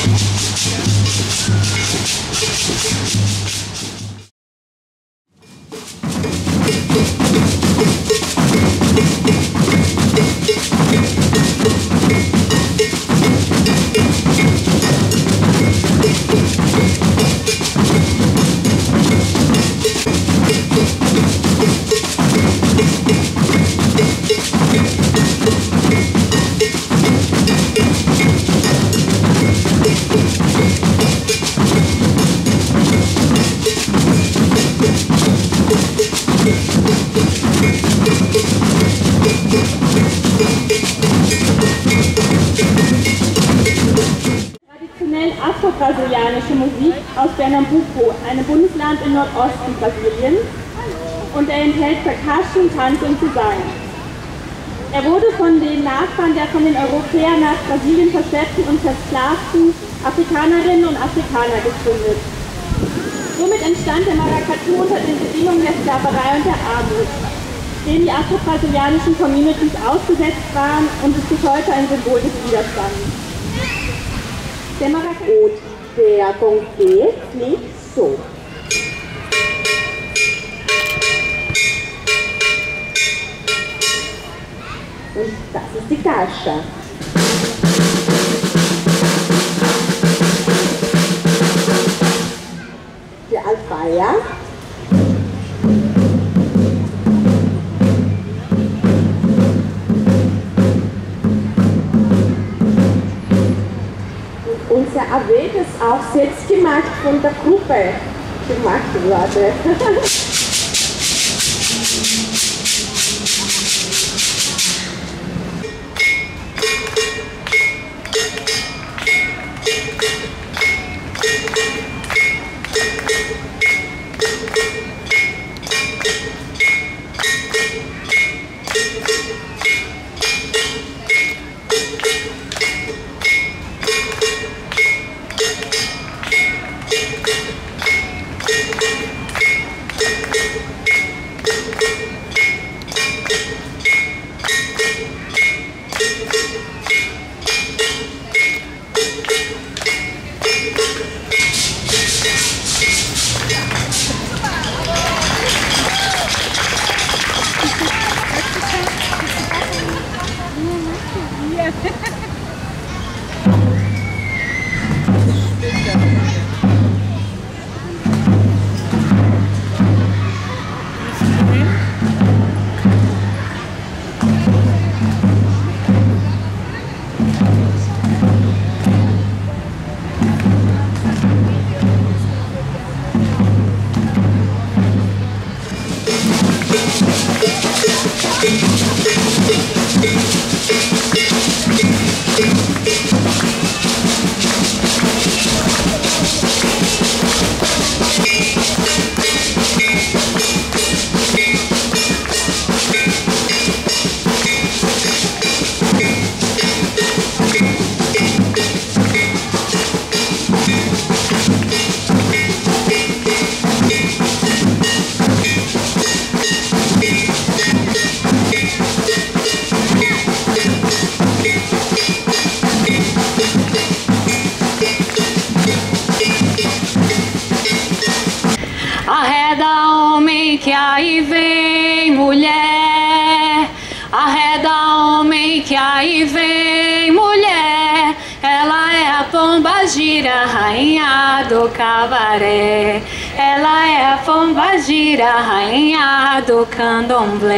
Thank im Nordosten Brasiliens, und er enthält Percussion, Tanz und Gesang. Er wurde von den Nachfahren der von den Europäern nach Brasilien verschleppten und versklavten Afrikanerinnen und Afrikaner gegründet. Somit entstand der Maracatu unter den Bedingungen der Sklaverei und der Armut, denen die afro-brasilianischen Communities ausgesetzt waren und ist bis heute ein Symbol des Widerstands. Der Maracatu der Conquet klingt so. Und das die Caixa. Der Alfaia. Und unser Avet ist auch selbst gemacht von der Gruppe gemacht wurde. aí vem mulher. Arreda homem que aí vem mulher. Ela é a pomba gira, rainha do cabaré. Ela é a pomba gira, rainha do candomblé.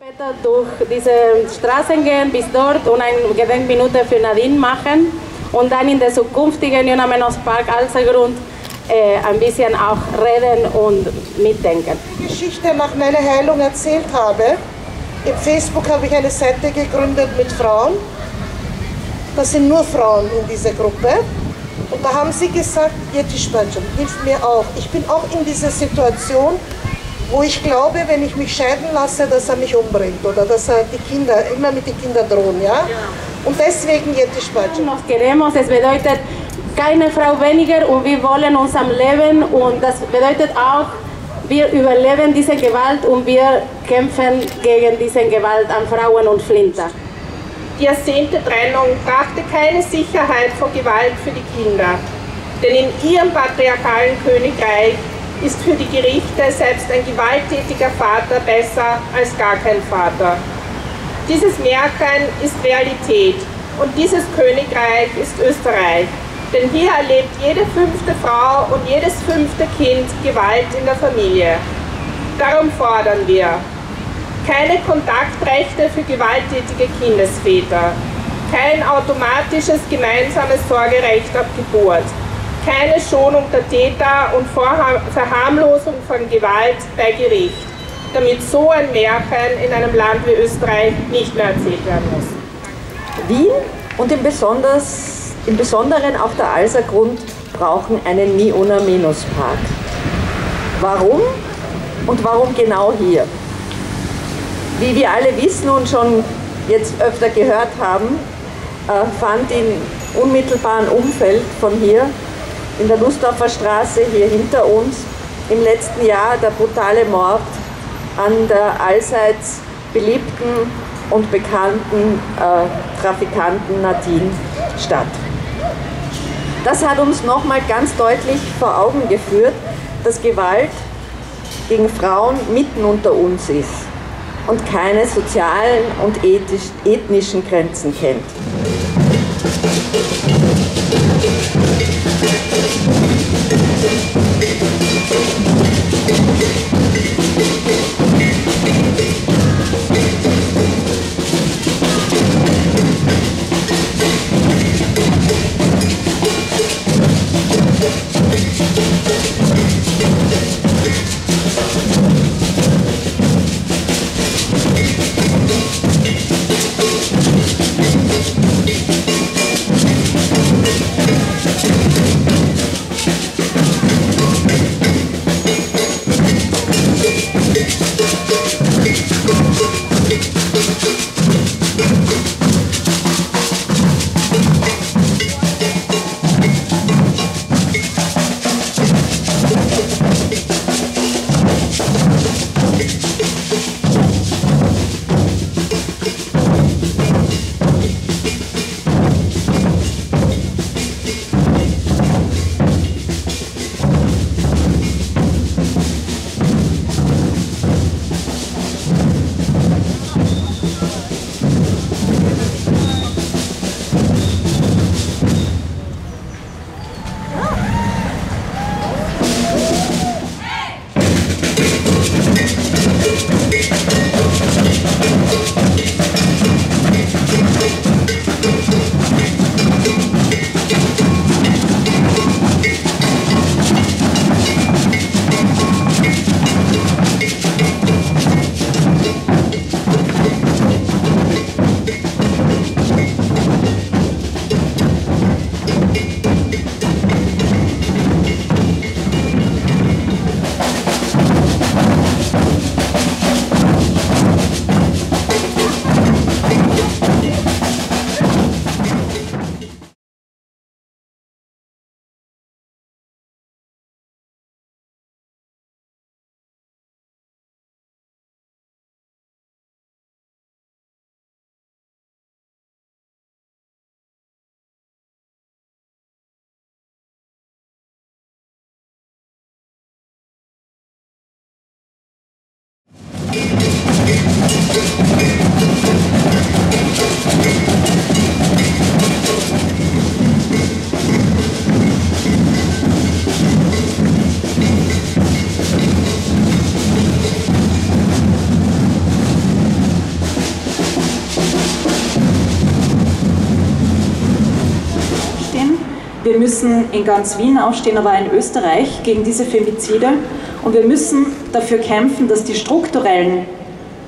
weiter durch diese Straßen gehen bis dort und eine Gedenkminute für Nadine machen und dann in der zukünftigen Jona Menos Park Alsergrund äh, ein bisschen auch reden und mitdenken. Die Geschichte nach meiner Heilung erzählt habe. Im Facebook habe ich eine Seite gegründet mit Frauen. Das sind nur Frauen in dieser Gruppe. Und da haben sie gesagt, Jetisch hilft mir auch. Ich bin auch in dieser Situation, wo ich glaube, wenn ich mich scheiden lasse, dass er mich umbringt oder dass er die Kinder, immer mit den Kindern drohen. Ja? Und deswegen Jetisch Nos queremos, es bedeutet, keine Frau weniger und wir wollen uns am Leben und das bedeutet auch, wir überleben diese Gewalt und wir kämpfen gegen diese Gewalt an Frauen und Flinter. Die ersehnte Trennung brachte keine Sicherheit vor Gewalt für die Kinder, denn in ihrem patriarchalen Königreich ist für die Gerichte selbst ein gewalttätiger Vater besser als gar kein Vater. Dieses Märchen ist Realität und dieses Königreich ist Österreich. Denn hier erlebt jede fünfte Frau und jedes fünfte Kind Gewalt in der Familie. Darum fordern wir keine Kontaktrechte für gewalttätige Kindesväter, kein automatisches gemeinsames Sorgerecht ab Geburt, keine Schonung der Täter und Verharmlosung von Gewalt bei Gericht, damit so ein Märchen in einem Land wie Österreich nicht mehr erzählt werden muss. Wien und im besonders im Besonderen auch der Alsergrund brauchen einen Mi-Una-Minus-Park. Warum und warum genau hier? Wie wir alle wissen und schon jetzt öfter gehört haben, äh, fand im unmittelbaren Umfeld von hier, in der Lustdorfer Straße hier hinter uns, im letzten Jahr der brutale Mord an der allseits beliebten und bekannten äh, Trafikanten Nadine statt. Das hat uns nochmal ganz deutlich vor Augen geführt, dass Gewalt gegen Frauen mitten unter uns ist und keine sozialen und ethnischen Grenzen kennt. Musik wir müssen in ganz Wien aufstehen, aber auch in Österreich gegen diese Femizide. Und wir müssen dafür kämpfen, dass die strukturellen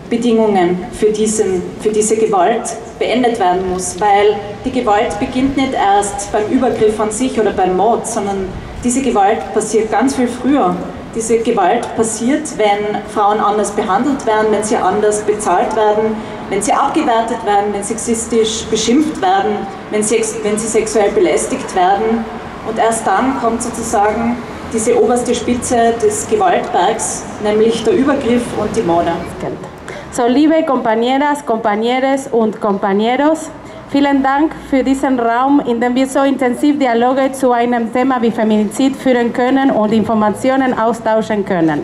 Bedingungen für, diesen, für diese Gewalt beendet werden muss, weil die Gewalt beginnt nicht erst beim Übergriff an sich oder beim Mord, sondern diese Gewalt passiert ganz viel früher. Diese Gewalt passiert, wenn Frauen anders behandelt werden, wenn sie anders bezahlt werden, wenn sie abgewertet werden, wenn sexistisch beschimpft werden, wenn sie, wenn sie sexuell belästigt werden. Und erst dann kommt sozusagen diese oberste Spitze des Gewaltbergs, nämlich der Übergriff und die Morde. So, liebe Compañeras, Compañeros und Compañeros, vielen Dank für diesen Raum, in dem wir so intensiv Dialoge zu einem Thema wie Feminizid führen können und Informationen austauschen können.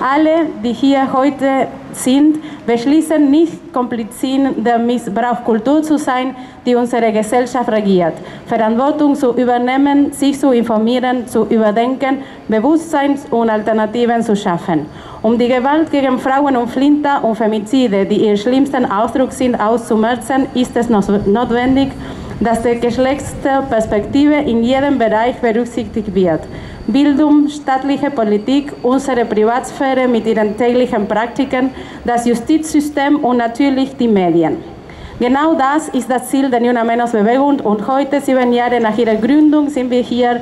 Alle, die hier heute sind, beschließen nicht Komplizien der Missbrauchkultur zu sein, die unsere Gesellschaft regiert. Verantwortung zu übernehmen, sich zu informieren, zu überdenken, Bewusstseins- und Alternativen zu schaffen. Um die Gewalt gegen Frauen und Flinter und Femizide, die ihr schlimmsten Ausdruck sind, auszumerzen, ist es notwendig, dass die Geschlechtsperspektive in jedem Bereich berücksichtigt wird. Bildung, staatliche Politik, unsere Privatsphäre mit ihren täglichen Praktiken, das Justizsystem und natürlich die Medien. Genau das ist das Ziel der Juna Menos Bewegung und heute, sieben Jahre nach ihrer Gründung, sind wir hier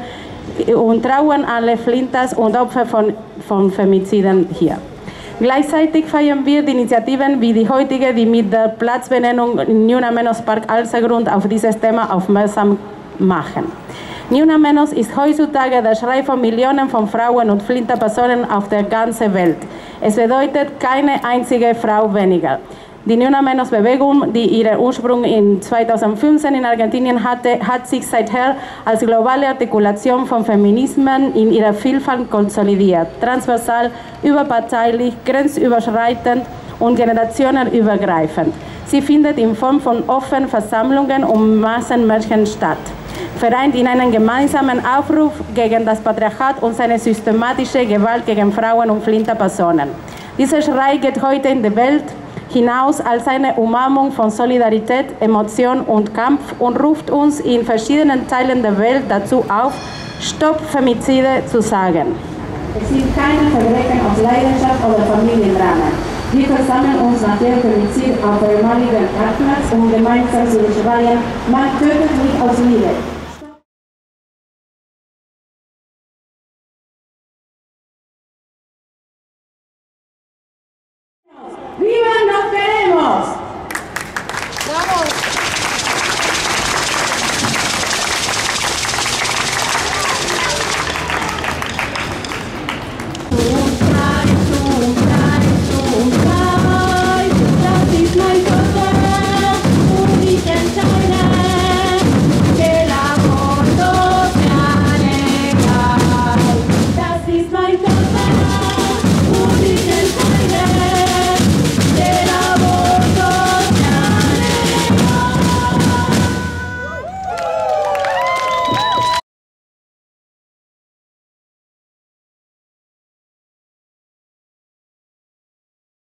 und trauen alle Flintas und Opfer von, von Femiziden hier. Gleichzeitig feiern wir die Initiativen wie die heutige, die mit der Platzbenennung Juna Menos Park Alsergrund auf dieses Thema aufmerksam machen. Ni una menos ist heutzutage der Schrei von Millionen von Frauen und Flinterpersonen auf der ganzen Welt. Es bedeutet keine einzige Frau weniger. Die Ni una menos Bewegung, die ihren Ursprung in 2015 in Argentinien hatte, hat sich seither als globale Artikulation von Feminismen in ihrer Vielfalt konsolidiert, transversal, überparteilich, grenzüberschreitend und generationenübergreifend. Sie findet in Form von offenen Versammlungen und Massenmärchen statt vereint in einen gemeinsamen Aufruf gegen das Patriarchat und seine systematische Gewalt gegen Frauen und Flinterpersonen. Dieser Schrei geht heute in die Welt hinaus als eine Umarmung von Solidarität, Emotion und Kampf und ruft uns in verschiedenen Teilen der Welt dazu auf, Stopp Femizide zu sagen. Es sind keine Verbrechen aus Leidenschaft oder Familiendramen. Wir versammeln uns nach dem Femizid auf der ehemaligen Parkplatz, um gemeinsam zu schreien, man tötet nicht aus Liebe. ¡Viva nos queremos! ¡Vamos!